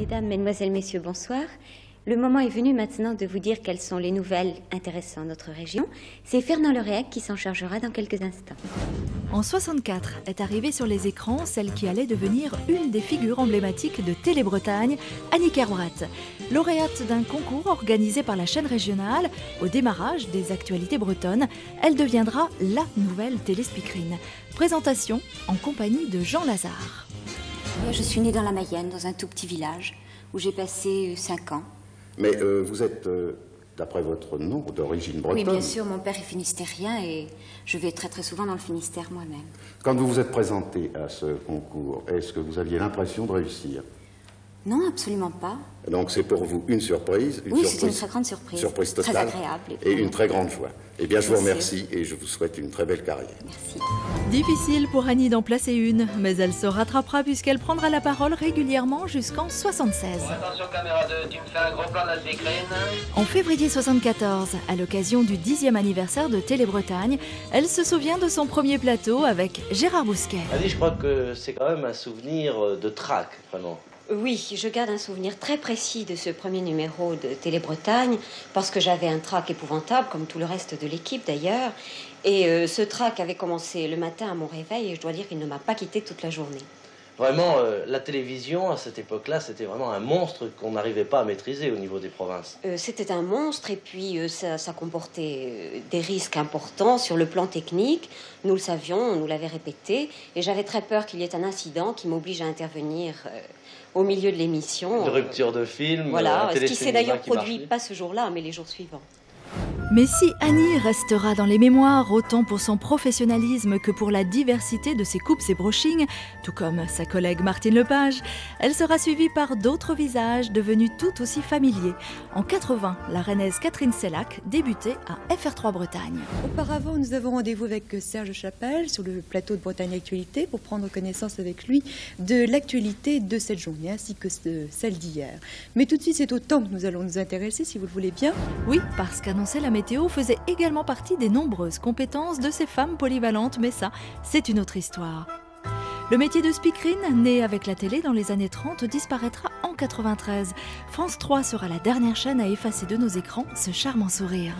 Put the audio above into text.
Mesdames, Mesdemoiselles, Messieurs, bonsoir. Le moment est venu maintenant de vous dire quelles sont les nouvelles intéressant notre région. C'est Fernand Leréac qui s'en chargera dans quelques instants. En 64 est arrivée sur les écrans celle qui allait devenir une des figures emblématiques de Télé-Bretagne, Annie Kerwrat. Lauréate d'un concours organisé par la chaîne régionale, au démarrage des actualités bretonnes, elle deviendra la nouvelle téléspeakerine. Présentation en compagnie de Jean Lazare. Je suis née dans la Mayenne, dans un tout petit village, où j'ai passé 5 ans. Mais euh, vous êtes, euh, d'après votre nom, d'origine bretonne Oui, bien sûr, mon père est finistérien et je vais très très souvent dans le Finistère moi-même. Quand vous vous êtes présenté à ce concours, est-ce que vous aviez l'impression de réussir? Non, absolument pas. Donc c'est pour vous une surprise une oui, surprise, c'était une très grande surprise. Surprise totale. Très agréable. Et une très grande joie. Eh bien, je vous remercie et je vous souhaite une très belle carrière. Merci. Difficile pour Annie d'en placer une, mais elle se rattrapera puisqu'elle prendra la parole régulièrement jusqu'en 76. Attention caméra 2, tu me fais un gros plan de la speakerine. En février 74, à l'occasion du 10e anniversaire de Télé-Bretagne, elle se souvient de son premier plateau avec Gérard Bousquet. Annie, je crois que c'est quand même un souvenir euh, de trac, vraiment. Oui, je garde un souvenir très précis de ce premier numéro de Télé-Bretagne, parce que j'avais un trac épouvantable, comme tout le reste de l'équipe d'ailleurs. Et euh, ce trac avait commencé le matin à mon réveil, et je dois dire qu'il ne m'a pas quitté toute la journée. Vraiment, euh, la télévision, à cette époque-là, c'était vraiment un monstre qu'on n'arrivait pas à maîtriser au niveau des provinces. Euh, C'était un monstre, et puis euh, ça, ça comportait des risques importants sur le plan technique. Nous le savions, on nous l'avait répété, et j'avais très peur qu'il y ait un incident qui m'oblige à intervenir au milieu de l'émission. Une rupture de film, Voilà, ce qui s'est d'ailleurs produit pas ce jour-là, mais les jours suivants. Mais si Annie restera dans les mémoires autant pour son professionnalisme que pour la diversité de ses coupes et brochings, tout comme sa collègue Martine Lepage, elle sera suivie par d'autres visages devenus tout aussi familiers. En 80, la rennaise Catherine Sellac débutait à FR3 Bretagne. Auparavant, nous avons rendez-vous avec Serge Chapelle sur le plateau de Bretagne Actualité pour prendre connaissance avec lui de l'actualité de cette journée ainsi que de celle d'hier. Mais tout de suite, c'est au temps que nous allons nous intéresser, si vous le voulez bien. Oui, parce qu'annoncer la faisait également partie des nombreuses compétences de ces femmes polyvalentes, mais ça, c'est une autre histoire. Le métier de speakerine, né avec la télé dans les années 30, disparaîtra en 93. France 3 sera la dernière chaîne à effacer de nos écrans ce charmant sourire.